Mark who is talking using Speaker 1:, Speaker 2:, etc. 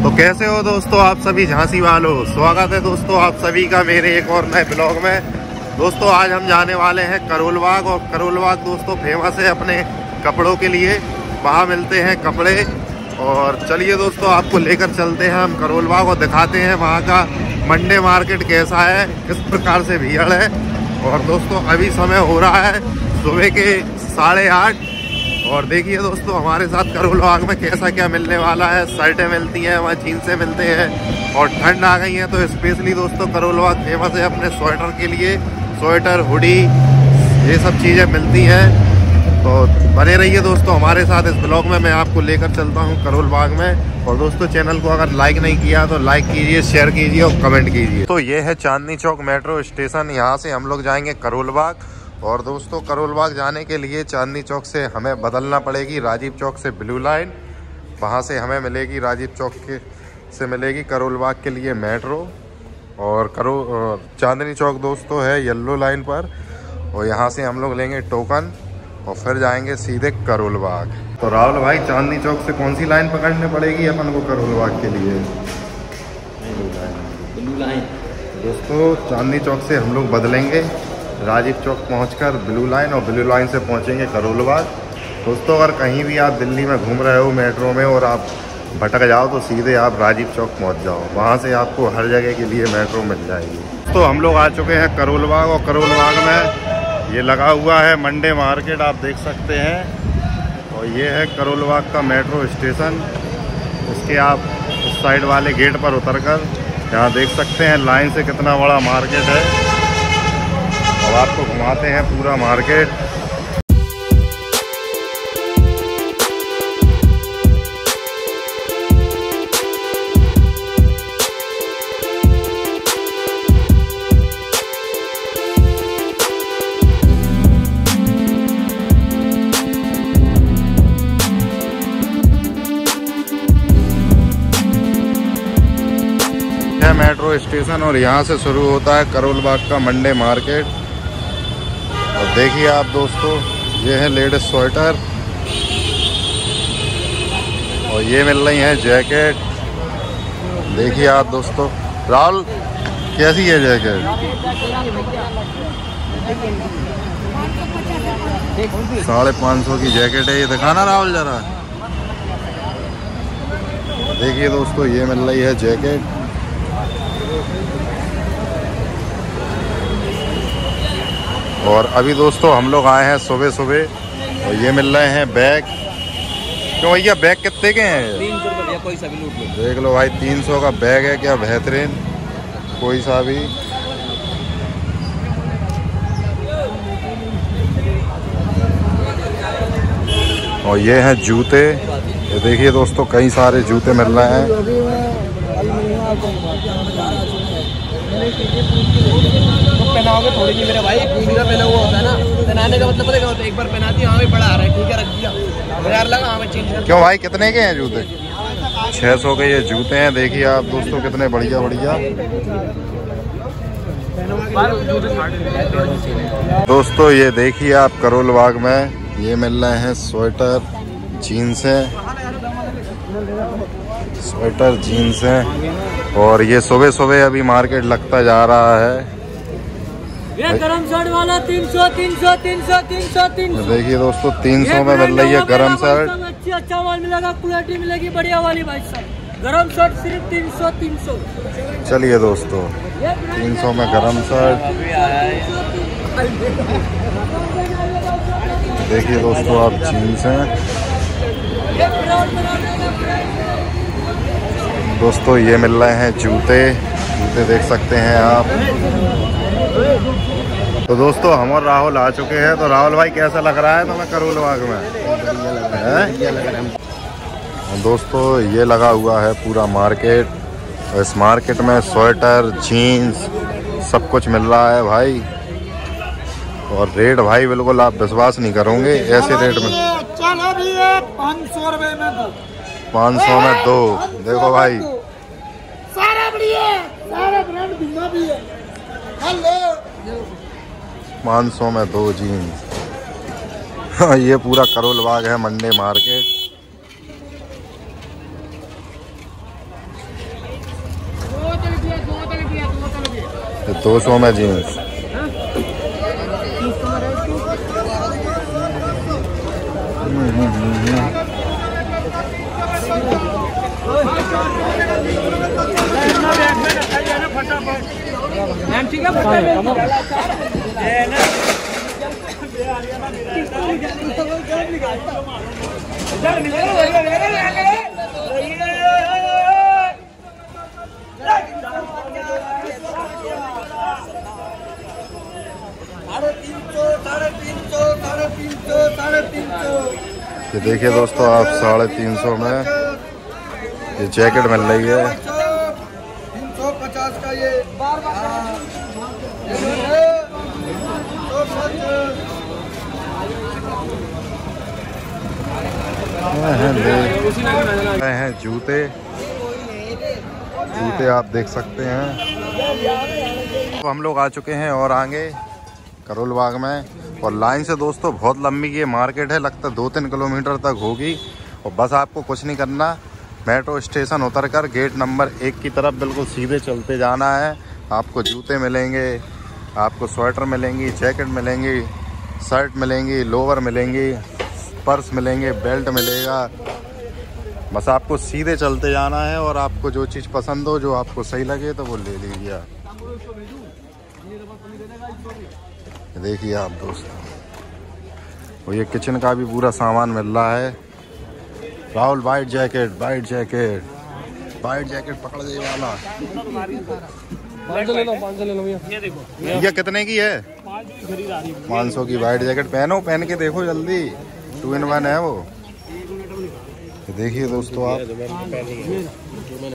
Speaker 1: तो कैसे हो दोस्तों आप सभी झांसी वालों? स्वागत है दोस्तों आप सभी का मेरे एक और नए ब्लॉग में। दोस्तों आज हम जाने वाले हैं करोलबाग और करोलबाग दोस्तों फ़ेमस है अपने कपड़ों के लिए। वहाँ मिलते हैं कपड़े। और चलिए दोस्तों आपको लेकर चलते हैं हम करोलबाग और दिखाते हैं वहाँ का मंडे मार्केट कैसा है, किस प्रकार से भीड़ है। और दोस्तों अभी समय हो रहा है सुबह के साढ़े आठ। और देखिए दोस्तों, हमारे साथ करोल बाग में कैसा क्या मिलने वाला है। शर्टें मिलती हैं वहाँ जीन्सें मिलते हैं और ठंड आ गई है तो स्पेशली दोस्तों करोल बाग फ़ेमस है अपने स्वेटर के लिए। स्वेटर हुडी ये सब चीज़ें मिलती हैं। तो बने रहिए दोस्तों हमारे साथ इस ब्लॉग में, मैं आपको लेकर चलता हूँ करोल बाग में। और दोस्तों चैनल को अगर लाइक नहीं किया तो लाइक कीजिए शेयर कीजिए और कमेंट कीजिए। तो ये है चांदनी चौक मेट्रो स्टेशन यहाँ से हम लोग जाएँगे करोल बाग और दोस्तों करोल बाग जाने के लिए चांदनी चौक से हमें बदलना पड़ेगी राजीव चौक से ब्लू लाइन। वहाँ से हमें मिलेगी राजीव चौक के से मिलेगी करोल बाग के लिए मेट्रो। और करो चांदनी चौक दोस्तों है येल्लो लाइन पर। और यहाँ से हम लोग लेंगे टोकन और फिर जाएँगे सीधे करोल बाग तो राहुल भाई चांदनी चौक से कौन सी लाइन पकड़नी पड़ेगी अपन को करोल बाग के लिए?
Speaker 2: Blue line.
Speaker 1: दोस्तों चांदनी चौक से हम लोग बदलेंगे। राजीव चौक पहुंचकर ब्लू लाइन और ब्लू लाइन से पहुँचेंगे करोलबाग दोस्तों, अगर कहीं भी आप दिल्ली में घूम रहे हो, मेट्रो में, और आप भटक जाओ तो सीधे आप राजीव चौक पहुँच जाओ। वहाँ से आपको हर जगह के लिए मेट्रो मिल जाएगी। तो हम लोग आ चुके हैं करोलबाग और करोलबाग में ये लगा हुआ है मंडे मार्केट, आप देख सकते हैं। और ये है करोलबाग का मेट्रो स्टेशन। इसके आप उस साइड वाले गेट पर उतर कर यहाँ देख सकते हैं, लाइन से कितना बड़ा मार्केट है। अब आपको घुमाते हैं पूरा मार्केट। मेट्रो स्टेशन और यहाँ से शुरू होता है करोल बाग का मंडे मार्केट। और देखिए आप दोस्तों, ये है लेडीज़ स्वेटर। और ये मिल रही है जैकेट। देखिए आप दोस्तों, राहुल, कैसी है जैकेट? साढ़े पाँच सौ की जैकेट है, ये दिखाना राहुल जरा। देखिए दोस्तों, ये मिल रही है जैकेट। और अभी दोस्तों हम लोग आए हैं सुबह सुबह और ये मिल रहे हैं बैग। क्यों भैया बैग कितने के हैं?
Speaker 2: तीन सौ रुपये कोई सा भी लूट लो।
Speaker 1: देख लो भाई तीन सौ का बैग है क्या बेहतरीन। कोई सा भी। और ये हैं जूते। ये देखिए दोस्तों कई सारे जूते मिल रहे हैं।
Speaker 2: पहनाओगे थोड़ी नहीं मेरे भाई का पहना हुआ होता है ना। पहनाने का मतलब पता होता है? एक बार पहनाती हाँ बड़ा आ रहा है ठीक है रख दिया। लगा हाँ चेंज
Speaker 1: क्यों भाई, कितने के हैं जूते? छः सौ के ये जूते हैं, देखिए आप दोस्तों, कितने बढ़िया बढ़िया। दोस्तों, ये देखिए आप करोल बाग में, ये मिल रहे हैं स्वेटर, जीन्स हैं। स्वेटर जीन्स हैं और ये सुबह सुबह अभी मार्केट लगता जा रहा है
Speaker 2: ये गरम शर्ट वाला तीन सौ तीन सौ तीन सौ तीन सौ तीन सौ
Speaker 1: देखिए दोस्तों तीन सौ में मिल रही है गरम शर्ट
Speaker 2: अच्छी अच्छा माल मिलेगा क्वालिटी मिलेगी बढ़िया वाली भाई साहब गरम शर्ट सिर्फ़ तीन सौ तीन सौ
Speaker 1: चलिए दोस्तों तीन सौ में गरम शर्ट देखिए दोस्तों आप जीन्स हैं दोस्तों, ये मिल रहे हैं जूते। जूते देख सकते हैं आप। तो दोस्तों, हम और राहुल आ चुके हैं। तो राहुल भाई, कैसा लग रहा है तुम्हें करोल बाग में? दोस्तों, ये लगा हुआ है पूरा मार्केट। इस मार्केट में स्वेटर, जीन्स, सब कुछ मिल रहा है भाई। और रेट भाई, बिल्कुल आप विश्वास नहीं करोगे, ऐसे रेट में।
Speaker 2: है पाँच सौ रुपए में दो।
Speaker 1: पाँच सौ में दो। देखो भाई।
Speaker 2: सारा बढ़िया सारा ब्रांड भी है। हेलो।
Speaker 1: पाँच सौ में दो जीन्स हाँ, ये पूरा करोल बाग है मंडे मार्केट। दो सौ में जीन्स। देखिए दोस्तों आप साढ़े तीन सौ में ये जैकेट मिल रही है।
Speaker 3: पचास का ये।
Speaker 1: हैं जूते। जूते आप देख सकते हैं। तो हम लोग आ चुके हैं और आगे करोल बाग में। और लाइन से दोस्तों बहुत लंबी ये मार्केट है। लगता है दो तीन किलोमीटर तक होगी। और बस आपको कुछ नहीं करना। मेट्रो स्टेशन उतर कर गेट नंबर एक की तरफ़ बिल्कुल सीधे चलते जाना है। आपको जूते मिलेंगे, आपको स्वेटर मिलेंगी, जैकेट मिलेंगी, शर्ट मिलेंगी, लोअर मिलेंगी, पर्स मिलेंगे, बेल्ट मिलेगा। बस आपको सीधे चलते जाना है और आपको जो चीज़ पसंद हो, जो आपको सही लगे तो वो ले लीजिए। आप देखिए आप दोस्तों और ये किचन का भी पूरा सामान मिल रहा है। Rahul white jacket white jacket white jacket पकड़ दे वाला।
Speaker 2: ये
Speaker 1: कितने की है? पाँच सौ की वाइट जैकेट पहनो पहन के देखो जल्दी। टू इन वन है वो। देखिए दोस्तों आप।